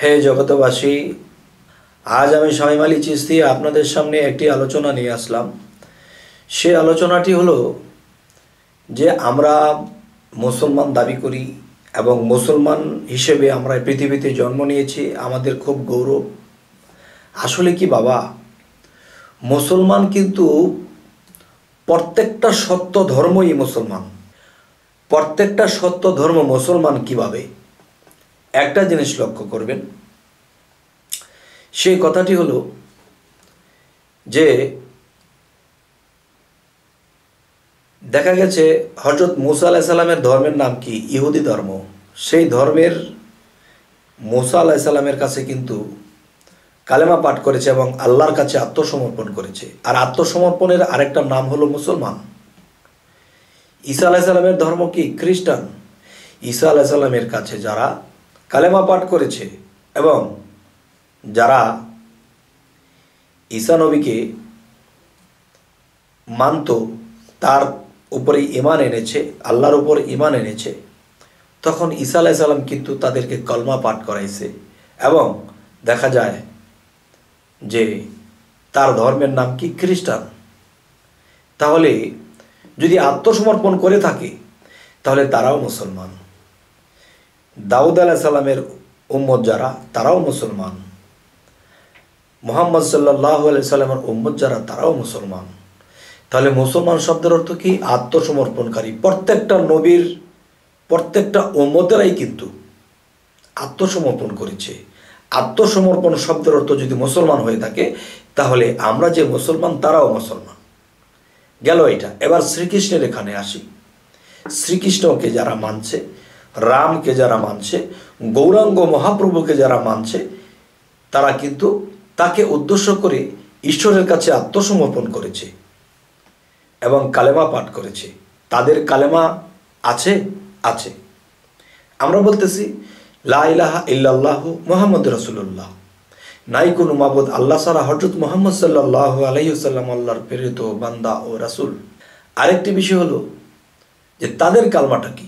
হে জগতবাসী আজ আমি শামিম আলী চিস্তি আপনাদের সামনে একটি আলোচনা নিয়ে আসলাম। সে আলোচনাটি হলো যে আমরা মুসলমান দাবি করি এবং মুসলমান হিসেবে আমরা পৃথিবীতে জন্ম নিয়েছি, আমাদের খুব গৌরব। আসলে কি বাবা? মুসলমান কিন্তু প্রত্যেকটা সত্য ধর্মই মুসলমান। প্রত্যেকটা সত্য ধর্ম মুসলমান কীভাবে? একটা জিনিস লক্ষ্য করবেন। সেই কথাটি হলো যে, দেখা গেছে হজরত মুসা আলাহ সাল্লামের ধর্মের নাম কি? ইহুদি ধর্ম। সেই ধর্মের মুসা আলাহ সাল্লামের কাছে কিন্তু কালেমা পাঠ করেছে এবং আল্লাহর কাছে আত্মসমর্পণ করেছে। আর আত্মসমর্পণের আরেকটা নাম হলো মুসলমান। ঈসা আলাহ সাল্লামের ধর্ম কি? খ্রিস্টান। ঈসা আলাহ সাল্লামের কাছে যারা কালেমা পাঠ করেছে এবং যারা ঈসা নবীকে মানত, তার উপরে ইমান এনেছে, আল্লাহর উপর ইমান এনেছে, তখন ঈসা আলাহ সাল্লাম কিন্তু তাদেরকে কলমা পাঠ করাইছে এবং দেখা যায় যে তার ধর্মের নাম কি? খ্রিস্টান। তাহলে যদি আত্মসমর্পণ করে থাকে, তাহলে তারাও মুসলমান। দাউদ আলাহ সাল্লামের উম্মত যারা, তারাও মুসলমান। মোহাম্মদ সাল্লাহ সাল্লামের উম্মত যারা, তারাও মুসলমান। তাহলে মুসলমান শব্দের অর্থ কি? আত্মসমর্পণকারী। প্রত্যেকটা নবীর, প্রত্যেকটা উম্মতেরাই কিন্তু আত্মসমর্পণ করেছে। আত্মসমর্পণ শব্দের অর্থ যদি মুসলমান হয়ে থাকে, তাহলে আমরা যে মুসলমান, তারাও মুসলমান। গেল এটা। এবার শ্রীকৃষ্ণের এখানে আসি। শ্রীকৃষ্ণকে যারা মানছে রামকে যারা মানছে, গৌরাঙ্গ মহাপ্রভুকে যারা মানছে, তারা কিন্তু তাকে উদ্দেশ্য করে ঈশ্বরের কাছে আত্মসমর্পণ করেছে এবং কালেমা পাঠ করেছে। তাদের কালেমা আছে? আছে। আমরা বলতেছি, লা ইলাহা ইল্লাল্লাহ মোহাম্মদ রসুল্লাহ নাই কোনো মাবুদ আল্লাহ সারা হজরত মোহাম্মদ সাল্লাহ আলাইসাল্লাম আল্লাহর প্রেরিত বান্দা ও রাসুল। আরেকটি বিষয় হলো যে তাদের কালমাটা কি?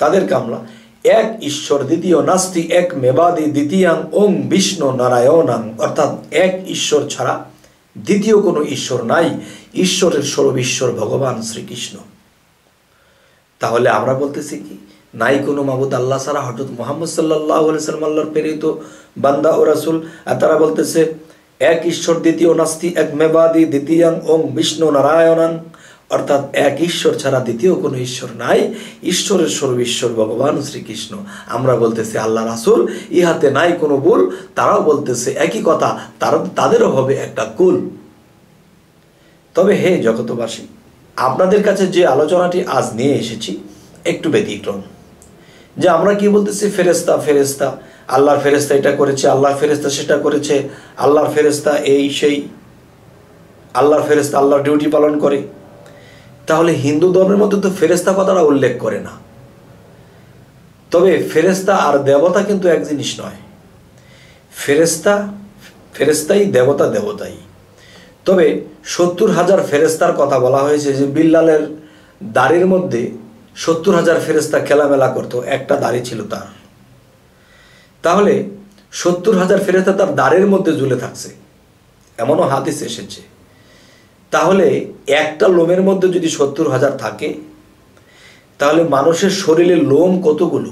তাদের কামলা। এক ঈশ্বর দ্বিতীয় নাস্তি, এক মেবাদি, দ্বিতীয়াং ওং বিষ্ণু নারায়ণাং। অর্থাৎ এক ঈশ্বর ছাড়া দ্বিতীয় কোনো ঈশ্বর নাই। ঈশ্বরের সর্বীশ্বর ভগবান শ্রীকৃষ্ণ। তাহলে আমরা বলতেছি কি? নাই কোনো মাবুদ আল্লাহ সারা হজরত মোহাম্মদ সাল্লাহ সাল্লাম প্রেরিত বান্দা ও রাসুল। আর তারা বলতেছে, এক ঈশ্বর দ্বিতীয় নাস্তি, এক মেবাদি, দ্বিতীয়াং ওং বিষ্ণু নারায়ণাং। অর্থাৎ এক ঈশ্বর ছাড়া দ্বিতীয় কোনো ঈশ্বর নাই। ঈশ্বরের সর্বীশ্বর ভগবান শ্রীকৃষ্ণ। আমরা বলতেছি আল্লাহ রাসুল, ইহাতে নাই কোনো ভুল। তারাও বলতেছে একই কথা, তারা, তাদেরও হবে একটা কুল। তবে হে জগতবাসী আপনাদের কাছে যে আলোচনাটি আজ নিয়ে এসেছি, একটু ব্যতিক্রম। যে আমরা কি বলতেছি? ফেরেস্তা ফেরেস্তা আল্লাহর ফেরেস্তা এটা করেছে, আল্লাহর ফেরেস্তা সেটা করেছে। আল্লাহর ফেরেস্তা এই সেই। আল্লাহর ফেরেস্তা আল্লাহর ডিউটি পালন করে। তাহলে হিন্দু ধর্মের মধ্যে তো ফেরেস্তা কথাটা উল্লেখ করে না। তবে ফেরেস্তা আর দেবতা কিন্তু এক জিনিস নয়। ফেরেস্তা ফেরেস্তাই দেবতা দেবতাই। তবে সত্তর হাজার ফেরেস্তার কথা বলা হয়েছে যে বিল্লালের দাড়ির মধ্যে সত্তর হাজার ফেরেস্তা খেলামেলা করতো, একটা দাড়ি ছিল তার। তাহলে সত্তর হাজার ফেরেস্তা তার দাড়ির মধ্যে ঝুলে থাকছে। এমনও হাদিস এসেছে। তাহলে একটা লোমের মধ্যে যদি সত্তর হাজার থাকে, তাহলে মানুষের শরীরে লোম কতগুলো?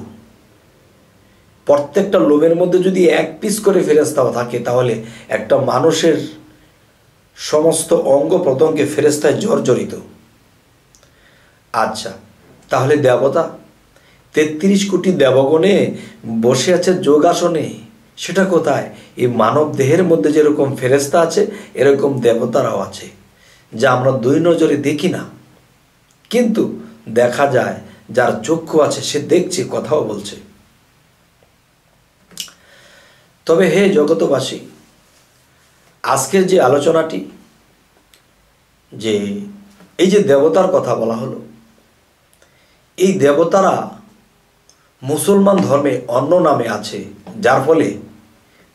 প্রত্যেকটা লোমের মধ্যে যদি এক পিস করে ফেরেস্তাও থাকে, তাহলে একটা মানুষের সমস্ত অঙ্গ প্রত্যঙ্গে ফেরেস্তায় জর্জরিত। আচ্ছা তাহলে দেবতা, তেত্রিশ কোটি দেবগণে বসে আছে যোগাসনে, সেটা কোথায়? এই মানব দেহের মধ্যে যেরকম ফেরেস্তা আছে, এরকম দেবতারাও আছে। যা আমরা দুই নজরে দেখি না। কিন্তু দেখা যায় যার চক্ষু আছে, সে দেখছে, কথাও বলছে। তবে হে জগতবাসী আজকের যে আলোচনাটি, যে এই যে দেবতার কথা বলা হলো, এই দেবতারা মুসলমান ধর্মে অন্য নামে আছে, যার ফলে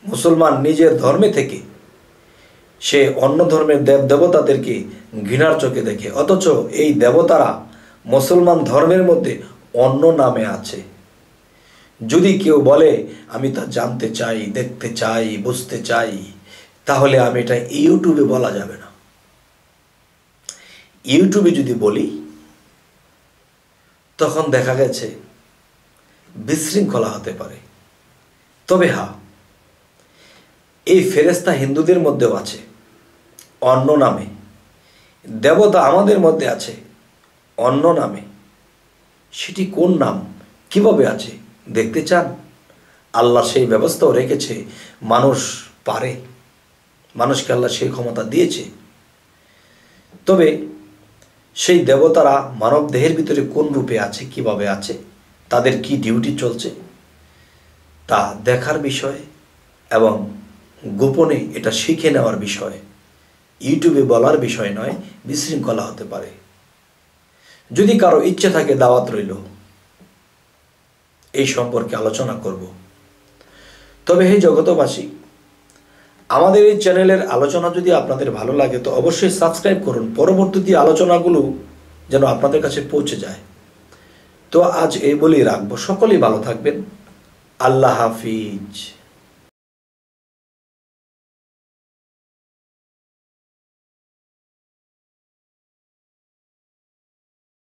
মুসলমান নিজের ধর্মে থেকে সে অন্য ধর্মের দেব দেবতাদেরকে ঘৃণার চোখে দেখে। অথচ এই দেবতারা মুসলমান ধর্মের মধ্যে অন্য নামে আছে। যদি কেউ বলে, আমি তা জানতে চাই, দেখতে চাই, বুঝতে চাই, তাহলে আমি এটা ইউটিউবে বলা যাবে না। ইউটিউবে যদি বলি, তখন দেখা গেছে বিশৃঙ্খলা হতে পারে। তবে হ্যাঁ এই ফেরেস্তা হিন্দুদের মধ্যেও আছে। অন্য নামে। দেবতা আমাদের মধ্যে আছে অন্য নামে। সেটি কোন নাম? কীভাবে আছে? দেখতে চান? আল্লাহ সেই ব্যবস্থাও রেখেছে, মানুষ পারে। মানুষকে আল্লাহ সেই ক্ষমতা দিয়েছে। তবে সেই দেবতারা মানব দেহের ভিতরে কোন রূপে আছে, কীভাবে আছে? তাদের কি ডিউটি চলছে? তা দেখার বিষয় এবং গোপনে এটা শিখে নেওয়ার বিষয়। ইউটিউবে বলার বিষয় নয়, বিশৃঙ্খলা হতে পারে। যদি কারও ইচ্ছে থাকে দাওয়াত রইল, এই সম্পর্কে আলোচনা করব। তবে হে জগতবাসী আমাদের এই চ্যানেলের আলোচনা যদি আপনাদের ভালো লাগে, তো অবশ্যই সাবস্ক্রাইব করুন। পরবর্তীতে আলোচনাগুলো যেন আপনাদের কাছে পৌঁছে যায়। তো আজ এই বলেই রাখব। সকলেই ভালো থাকবেন। আল্লাহ হাফিজ।